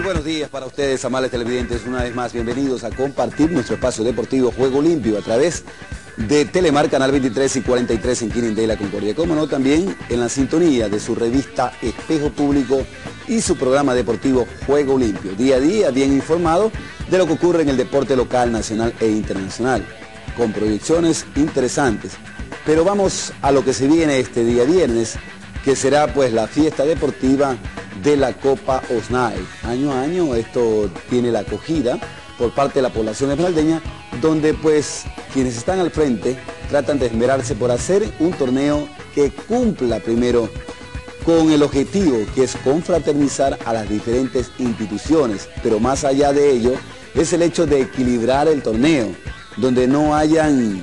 Buenos días para ustedes, amables televidentes. Una vez más, bienvenidos a compartir nuestro espacio deportivo Juego Limpio a través de Telemar Canal 23 y 43 en Quirindé La Concordia. Como no, también en la sintonía de su revista Espejo Público y su programa deportivo Juego Limpio. Día a día, bien informado de lo que ocurre en el deporte local, nacional e internacional, con proyecciones interesantes. Pero vamos a lo que se viene este día viernes, que será pues la fiesta deportiva de la Copa OSNAE. Año a año esto tiene la acogida por parte de la población esmeraldeña, donde pues quienes están al frente tratan de esmerarse por hacer un torneo que cumpla primero con el objetivo que es confraternizar a las diferentes instituciones, pero más allá de ello es el hecho de equilibrar el torneo, donde no hayan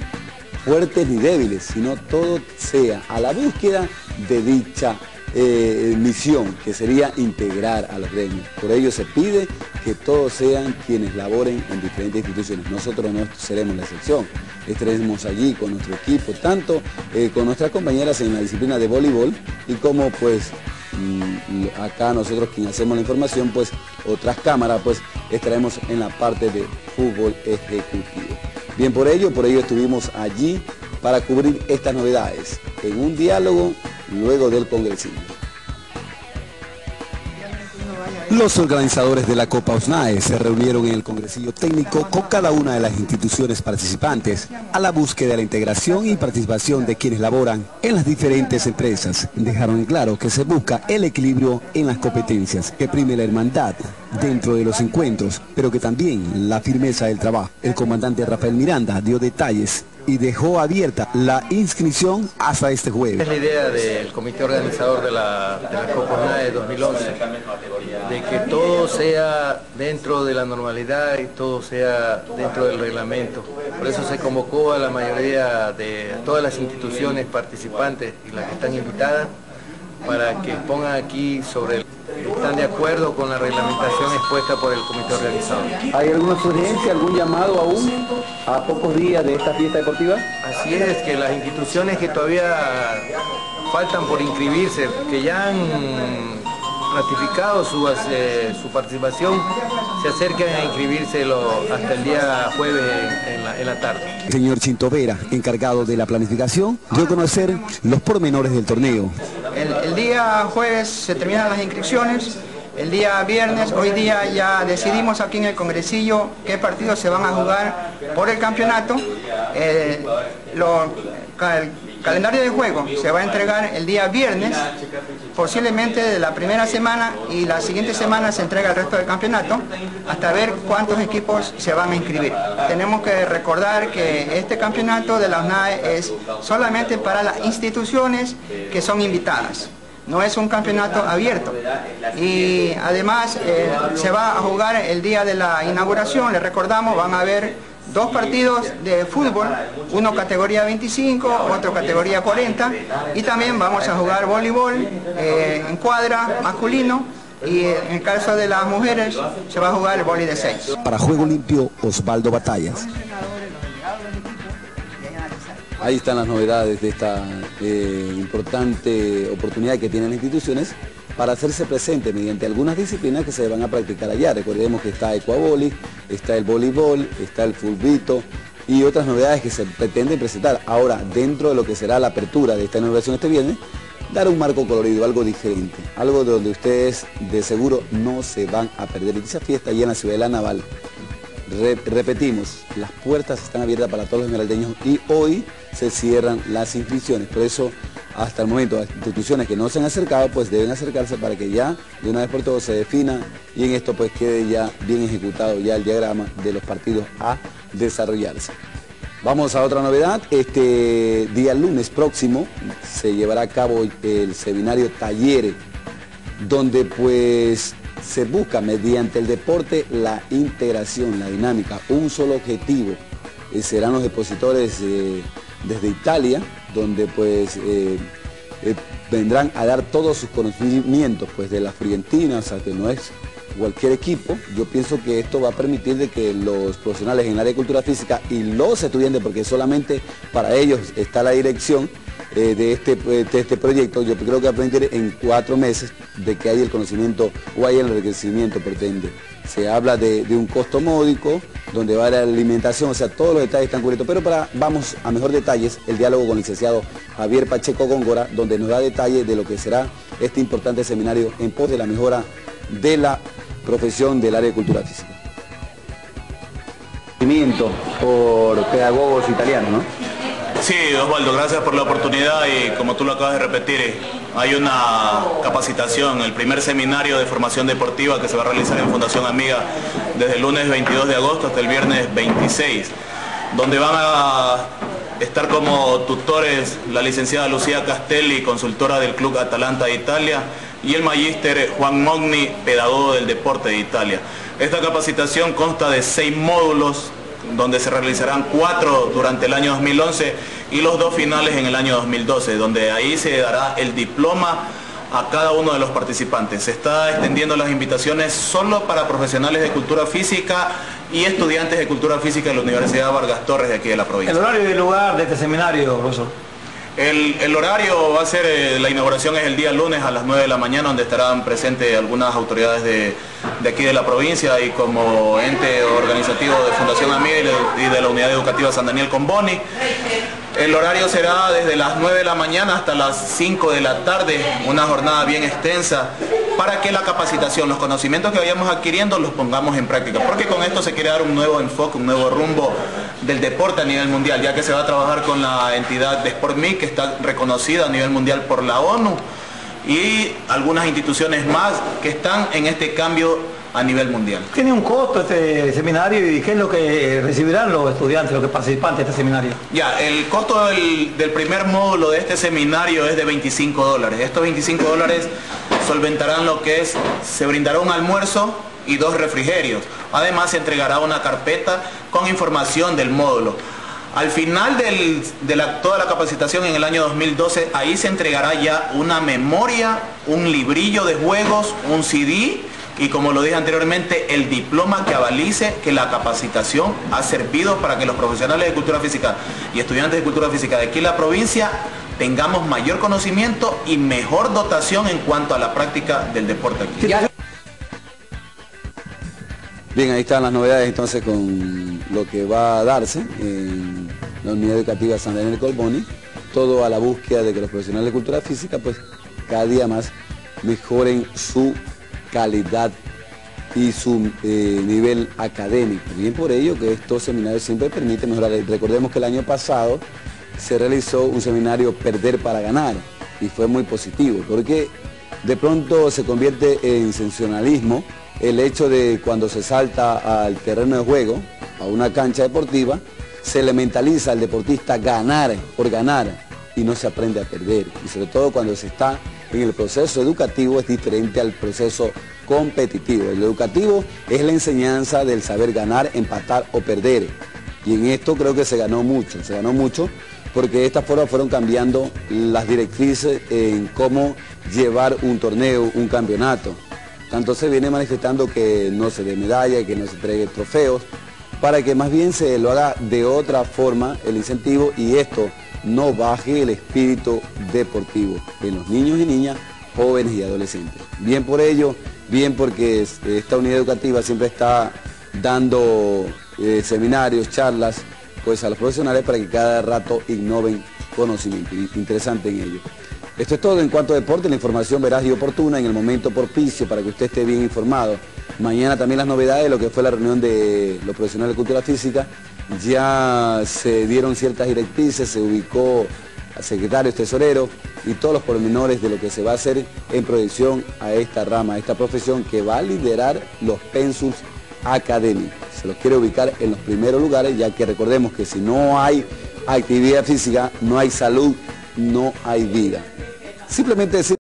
fuertes ni débiles, sino todo sea a la búsqueda de dicha eh, misión, que sería integrar a los gremios. Por ello se pide que todos sean quienes laboren en diferentes instituciones. Nosotros no seremos la excepción. Estaremos allí con nuestro equipo, tanto eh, con nuestras compañeras en la disciplina de voleibol y como pues mm, acá nosotros quien hacemos la información, pues otras cámaras, pues estaremos en la parte de fútbol ejecutivo. Bien, por ello, por ello estuvimos allí para cubrir estas novedades en un diálogo luego del congresismo. Los organizadores de la Copa OSNAE se reunieron en el Congresillo Técnico con cada una de las instituciones participantes a la búsqueda de la integración y participación de quienes laboran en las diferentes empresas. Dejaron en claro que se busca el equilibrio en las competencias, que prime la hermandad dentro de los encuentros, pero que también la firmeza del trabajo. El comandante Rafael Miranda dio detalles y dejó abierta la inscripción hasta este jueves. Es la idea del comité organizador de la, de la Copa de 2011, de que todo sea dentro de la normalidad y todo sea dentro del reglamento. Por eso se convocó a la mayoría de todas las instituciones participantes y las que están invitadas para que pongan aquí sobre el están de acuerdo con la reglamentación expuesta por el comité organizador. ¿Hay alguna sugerencia, algún llamado aún a pocos días de esta fiesta deportiva? Así es, que las instituciones que todavía faltan por inscribirse, que ya han ratificado su, eh, su participación, se acerquen a inscribirse hasta el día jueves en la, en la tarde. Señor Chintovera, encargado de la planificación, dio a conocer los pormenores del torneo. El, día jueves se terminan las inscripciones, el día viernes, hoy día ya decidimos aquí en el Congresillo qué partidos se van a jugar por el campeonato. Eh, calendario de juego se va a entregar el día viernes, posiblemente de la primera semana y la siguiente semana se entrega el resto del campeonato hasta ver cuántos equipos se van a inscribir. Tenemos que recordar que este campeonato de la UNAE es solamente para las instituciones que son invitadas no es un campeonato abierto. Y además eh, se va a jugar el día de la inauguración, les recordamos, van a haber dos partidos de fútbol, uno categoría 25, otro categoría 40, y también vamos a jugar voleibol eh, en cuadra masculino, y en el caso de las mujeres se va a jugar el voleibol de 6. Para Juego Limpio, Osvaldo Batallas. Ahí están las novedades de esta eh, importante oportunidad que tienen las instituciones para hacerse presente mediante algunas disciplinas que se van a practicar allá. Recordemos que está Ecuaboli, está el voleibol, está el fulbito y otras novedades que se pretenden presentar. Ahora, dentro de lo que será la apertura de esta inauguración este viernes, dar un marco colorido, algo diferente, algo de donde ustedes de seguro no se van a perder. Y esa fiesta allá en la ciudad de la Naval, repetimos, las puertas están abiertas para todos los esmeraldeños y hoy se cierran las inscripciones. Por eso hasta el momento las instituciones que no se han acercado pues deben acercarse para que ya de una vez por todas se defina y en esto pues quede ya bien ejecutado ya el diagrama de los partidos a desarrollarse. Vamos a otra novedad, este día lunes próximo se llevará a cabo el seminario Talleres, donde pues se busca mediante el deporte la integración, la dinámica, un solo objetivo, eh, serán los depositores eh, desde Italia, donde pues eh, eh, vendrán a dar todos sus conocimientos pues de la Fiorentina, o que no es cualquier equipo, yo pienso que esto va a permitir de que los profesionales en el área de cultura física y los estudiantes, porque solamente para ellos está la dirección, eh, de, este, de este proyecto, yo creo que aprender en cuatro meses de que hay el conocimiento o hay el enriquecimiento pretende. Se habla de, un costo módico, donde va la alimentación, o sea, todos los detalles están cubiertos. Pero para, vamos a mejor detalles, el diálogo con el licenciado Javier Pacheco Góngora, donde nos da detalles de lo que será este importante seminario en pos de la mejora de la profesión del área de cultura física. Por pedagogos italianos, ¿no? Sí, Osvaldo, gracias por la oportunidad y como tú lo acabas de repetir, hay una capacitación, el primer seminario de formación deportiva que se va a realizar en Fundación Amiga desde el lunes 22 de agosto hasta el viernes 26, donde van a estar como tutores la licenciada Lucía Castelli, consultora del Club Atalanta de Italia, y el magíster Juan Mogni, pedagogo del deporte de Italia. Esta capacitación consta de seis módulos donde se realizarán cuatro durante el año 2011 y los dos finales en el año 2012, donde ahí se dará el diploma a cada uno de los participantes. Se está extendiendo las invitaciones solo para profesionales de cultura física y estudiantes de cultura física de la Universidad Vargas Torres de aquí de la provincia. ¿El horario y el lugar de este seminario, Rosso? El, horario va a ser, eh, la inauguración es el día lunes a las 9 de la mañana, donde estarán presentes algunas autoridades de, aquí de la provincia y como ente organizativo de Fundación Amiga y de la Unidad Educativa San Daniel Comboni. El horario será desde las 9 de la mañana hasta las 5 de la tarde, una jornada bien extensa, para que la capacitación, los conocimientos que vayamos adquiriendo los pongamos en práctica, porque con esto se quiere dar un nuevo enfoque, un nuevo rumbo del deporte a nivel mundial, ya que se va a trabajar con la entidad de SportMe, que está reconocida a nivel mundial por la ONU, y algunas instituciones más que están en este cambio a nivel mundial. ¿Tiene un costo este seminario y qué es lo que recibirán los estudiantes, los que participantes de este seminario? Ya, el costo del, primer módulo de este seminario es de 25 dólares. Estos 25 dólares solventarán lo que es, se brindará un almuerzo y dos refrigerios. Además se entregará una carpeta con información del módulo. Al final de toda la capacitación en el año 2012, ahí se entregará ya una memoria, un librillo de juegos, un CD y como lo dije anteriormente, el diploma que avalice que la capacitación ha servido para que los profesionales de cultura física y estudiantes de cultura física de aquí en la provincia tengamos mayor conocimiento y mejor dotación en cuanto a la práctica del deporte aquí. Bien, ahí están las novedades entonces con lo que va a darse en la unidad educativa San Daniel Colboni, todo a la búsqueda de que los profesionales de cultura física pues cada día más mejoren su calidad y su eh, nivel académico. Bien por ello que estos seminarios siempre permiten mejorar. Recordemos que el año pasado se realizó un seminario Perder para Ganar y fue muy positivo porque de pronto se convierte en sensacionalismo el hecho de cuando se salta al terreno de juego, a una cancha deportiva, se le mentaliza al deportista ganar por ganar y no se aprende a perder. Y sobre todo cuando se está en el proceso educativo es diferente al proceso competitivo. El educativo es la enseñanza del saber ganar, empatar o perder. Y en esto creo que se ganó mucho, se ganó mucho porque de esta forma fueron cambiando las directrices en cómo llevar un torneo, un campeonato. Tanto se viene manifestando que no se dé medalla, que no se entregue trofeos, para que más bien se lo haga de otra forma el incentivo y esto no baje el espíritu deportivo en los niños y niñas, jóvenes y adolescentes. Bien por ello, bien porque esta unidad educativa siempre está dando eh, seminarios, charlas, pues a los profesionales para que cada rato innoven conocimiento. Interesante en ello. Esto es todo en cuanto a deporte, la información veraz y oportuna en el momento propicio para que usted esté bien informado. Mañana también las novedades de lo que fue la reunión de los profesionales de cultura física ya se dieron ciertas directrices, se ubicó a secretarios, tesoreros y todos los pormenores de lo que se va a hacer en proyección a esta rama, a esta profesión que va a liderar los pensus académicos. Se los quiere ubicar en los primeros lugares, ya que recordemos que si no hay actividad física, no hay salud, no hay vida. Simplemente decir...